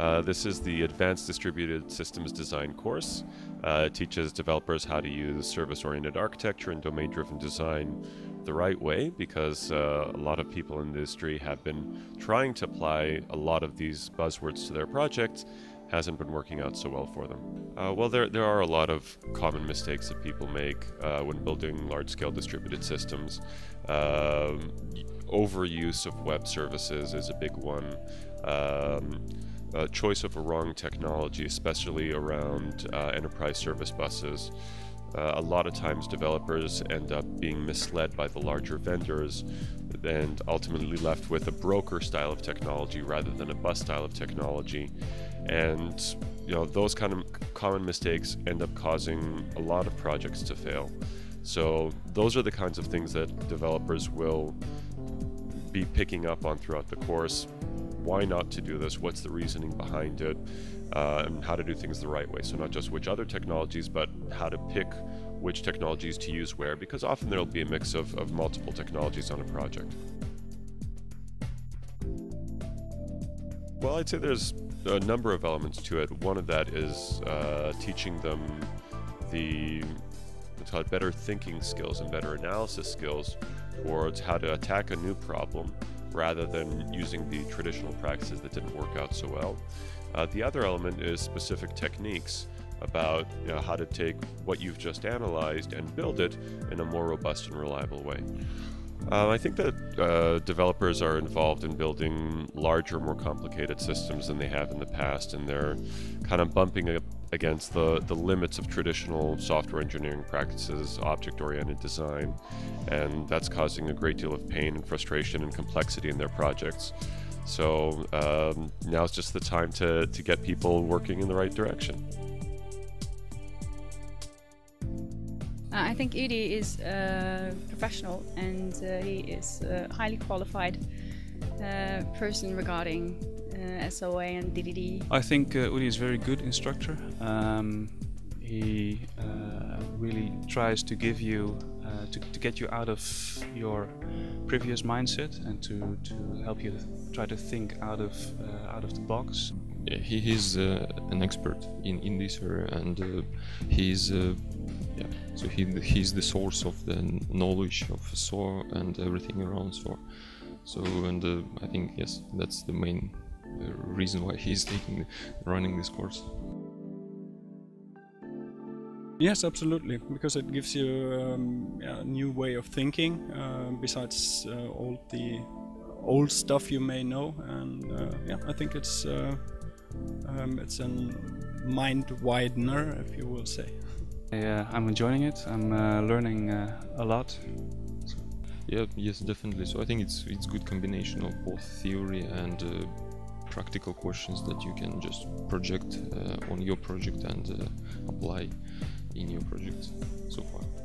Uh, this is the Advanced Distributed Systems Design course. Uh, it teaches developers how to use service-oriented architecture and domain-driven design the right way because uh, a lot of people in the industry have been trying to apply a lot of these buzzwords to their projects hasn't been working out so well for them. Uh, well, there, there are a lot of common mistakes that people make uh, when building large-scale distributed systems. Um, overuse of web services is a big one. Um, uh, choice of a wrong technology, especially around uh, enterprise service buses. Uh, a lot of times developers end up being misled by the larger vendors and ultimately left with a broker style of technology rather than a bus style of technology. And you know those kind of common mistakes end up causing a lot of projects to fail. So those are the kinds of things that developers will be picking up on throughout the course. Why not to do this? What's the reasoning behind it? Uh, and how to do things the right way. So not just which other technologies, but how to pick which technologies to use where, because often there'll be a mix of, of multiple technologies on a project. Well, I'd say there's a number of elements to it. One of that is uh, teaching them the better thinking skills and better analysis skills towards how to attack a new problem rather than using the traditional practices that didn't work out so well. Uh, the other element is specific techniques about you know, how to take what you've just analyzed and build it in a more robust and reliable way. Uh, I think that uh, developers are involved in building larger, more complicated systems than they have in the past, and they're kind of bumping up against the, the limits of traditional software engineering practices, object-oriented design, and that's causing a great deal of pain and frustration and complexity in their projects. So um, now's just the time to, to get people working in the right direction. Uh, I think Udi is a professional and uh, he is a highly qualified uh, person regarding uh, SOA and DDD. I think uh, Udi is a very good instructor. Um, he uh, really tries to give you, to, to, get you out of your previous mindset and to, to help you try to think out of out of the box. He is an expert in, in this area and he's yeah so he he's the source of the knowledge of SOA and everything around SOA so and uh, I think yes that's the main uh, reason why he's taking running this course Yes, absolutely, because it gives you um, a new way of thinking uh, besides uh, all the old stuff you may know, and uh, yeah, I think it's uh, um, it's a mind widener, if you will say. Yeah, I'm enjoying it. I'm uh, learning uh, a lot. Yeah, yes, definitely. So I think it's it's good combination of both theory and uh, practical questions that you can just project uh, on your project and uh, apply in your project so far.